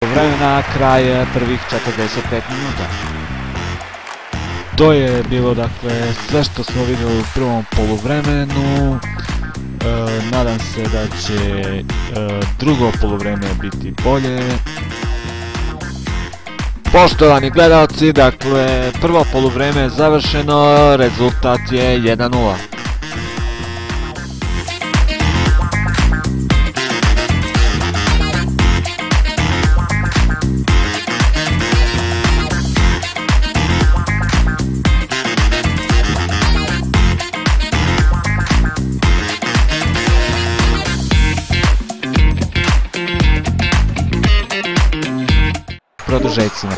poluvremena, kraj prvih 45 minuta. To je bilo dakle sve što smo vidjeli u prvom poluvremenu. E, nadam se da će e, drugo poluvreme biti bolje. Poštovani gledalci, dakle prvo poluvreme je završeno, rezultat je 1-0. Награду Зайцева.